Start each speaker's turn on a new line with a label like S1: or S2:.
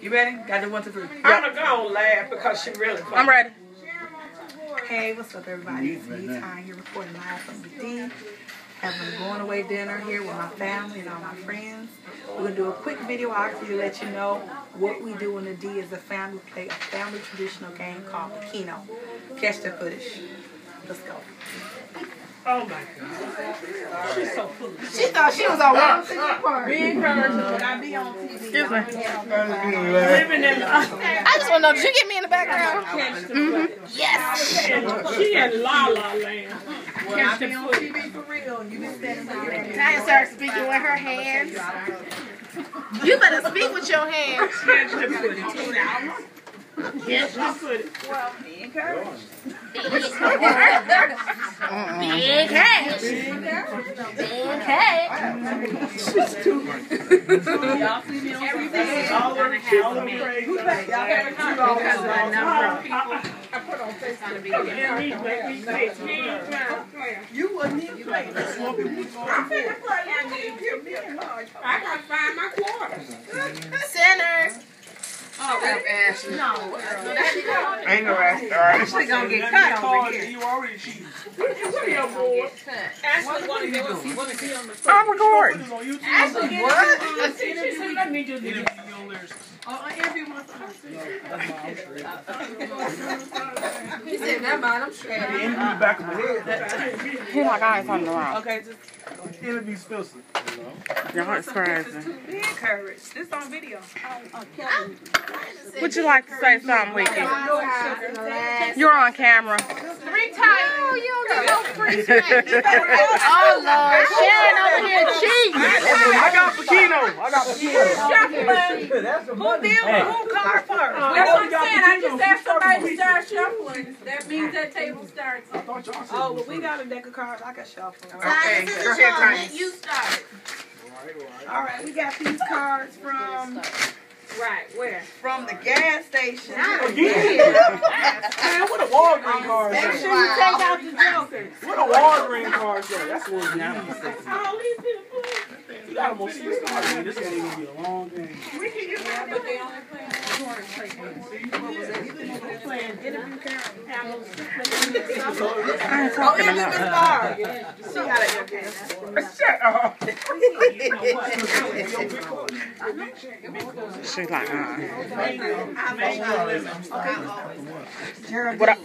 S1: You ready? Got the one, two, three.
S2: I'm gonna go and laugh because she really funny.
S1: I'm ready. Hey, what's up, everybody? It's me, Ty, here recording live from the D. Having a going away dinner here with my family and all my friends. We're gonna do a quick video videography to let you know what we do in the D is a family play a family traditional game called Keno. Catch the footage. Let's go.
S2: Oh my God. She's so full of
S1: She thought she was on one. Be encouraged when I be on TV. Excuse me.
S2: Living in the
S3: I just want to know, did you get me in the background?
S2: catch the mm-hmm. footage.
S3: Yes.
S2: She in La La Land.
S1: When I
S2: Catch
S1: be
S2: the
S1: on. TV for real, you be standing there.
S3: Tanya started speaking with her hands. You better speak with your hands.
S2: Catch the footage. Catch the footage.
S1: Well, be encouraged.
S3: Big cash. Big cash.
S1: Y'all see me on TV.
S2: All of all of the praise.
S1: Because of the number of people.
S2: I put on Facebook. And we, we say, ten times player.
S1: You wouldn't even play this.
S2: I'm finna play. I need give me a card. I gotta find my
S4: Ain't no restaurant.
S1: She gonna get cut over here.
S4: You already cheated.
S2: What your boy? Ashley wanna go see wanna on the phone.
S4: I'm recording. on YouTube.
S2: Ashley, what? She said, let me do this.
S1: Oh, everyone.
S3: He said, never mind, I'm straight.
S4: The interview back of my head.
S5: He like I ain't something wrong.
S1: Okay, just
S4: Interview Spencer.
S5: Y'all is crazy.
S1: be encouraged. This on video.
S5: Would you like to say something, Wiki? You're on camera.
S3: Three times. No, you don't get no free snacks. oh, Lord. Sharon over here cheating.
S4: I got Pacino. I got Pacino.
S1: Who did who card first?
S2: That's what I'm saying. I just asked somebody to start shuffling. That means that table starts.
S1: Oh, well, we got a deck of cards. I can shuffle.
S3: Tanya, this is a. You start.
S1: All right, we got these cards from
S2: Right, where?
S1: from the gas station.
S4: Oh, again. Man, what a Walgreens card
S2: Make
S4: say?
S2: sure you take out the jokers.
S4: What a Walgreens card say? That's what we now.
S2: All these people play.
S4: You got almost six cards. Man, this ain't gonna be a long game.
S2: We can use that, but they only play on the corner play games. They playing interview camera. Have them sit
S5: I ain't
S1: Oh,
S5: talking about
S1: this She got it. Okay.
S4: Shut up.
S5: She's like, uh. What up?